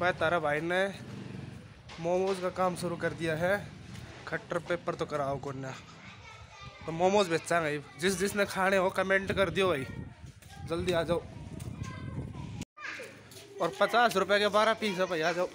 भाई, तारा भाई ने मोमोज का काम शुरू कर दिया है। खट्टर पेपर तो कराओ को तो मोमोज बेचा भाई। जिस जिसने खाने हो कमेंट कर दियो भाई। जल्दी आ जाओ। और पचास रुपए के बारह पीस है भाई, आ जाओ।